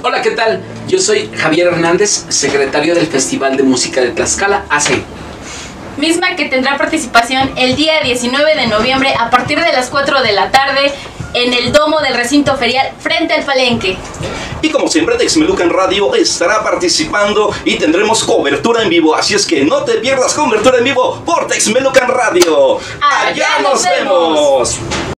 Hola, ¿qué tal? Yo soy Javier Hernández, secretario del Festival de Música de Tlaxcala, ACE. Misma que tendrá participación el día 19 de noviembre a partir de las 4 de la tarde en el domo del recinto ferial frente al palenque. Y como siempre, Texmelucan Radio estará participando y tendremos cobertura en vivo. Así es que no te pierdas cobertura en vivo por Texmelucan Radio. Allá nos vemos.